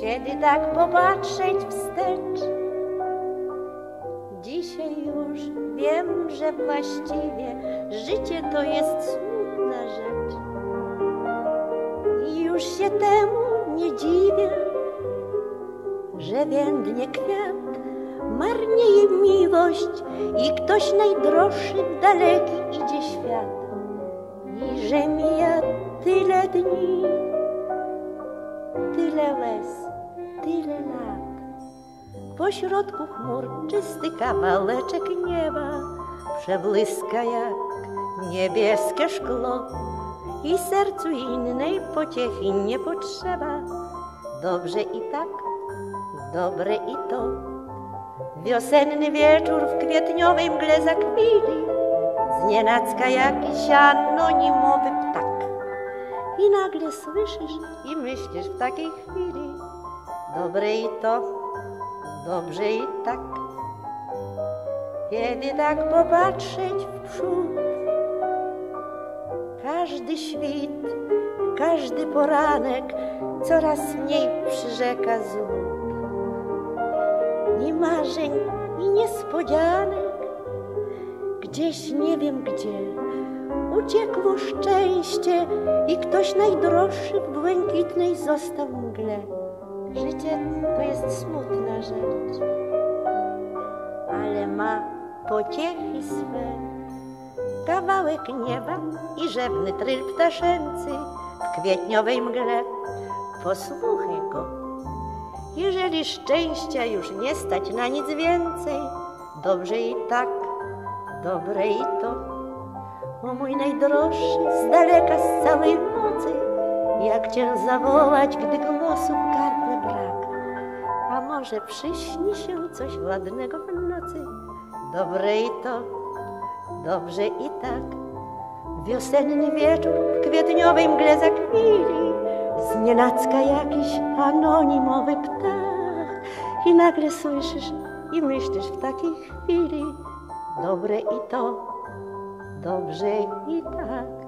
Kiedy tak popatrzeć wstecz, dzisiaj już wiem, że właściwie życie to jest smutna rzecz. I już się temu nie dziwię, że więdnie kwiat, marnieje miłość i ktoś najdroższy w daleki idzie świat. I że mija tyle dni, tyle łez. Pośrodku chmur czysty kawałeczek nieba przebłyska jak niebieskie szkło i sercu innej pociechy nie potrzeba. Dobrze i tak, dobre i to. Wiosenny wieczór w kwietniowej mgle zakwili, znienacka jakiś anonimowy ptak. I nagle słyszysz i myślisz w takiej chwili, dobre i to, dobrze i tak. Kiedy tak popatrzeć w przód, każdy świt, każdy poranek coraz mniej przyrzeka złud. I marzeń, i niespodzianek, gdzieś nie wiem gdzie, uciekło szczęście i ktoś najdroższy w błękitnej został mgle. Życie to jest smutna rzecz, ale ma pociechy swe. Kawałek nieba i rzewny tryl ptaszęcy w kwietniowej mgle. Posłuchaj go. Jeżeli szczęścia już nie stać na nic więcej, dobrze i tak, dobre i to. O mój najdroższy, z daleka, z całej nocy, jak cię zawołać, gdy głosu w A może przyśni się coś ładnego w nocy, dobre i to, dobrze i tak. Wiosenny wieczór w kwietniowej mgle zakwili, znienacka jakiś anonimowy ptak. I nagle słyszysz i myślisz w takiej chwili, dobre i to, dobrze i tak.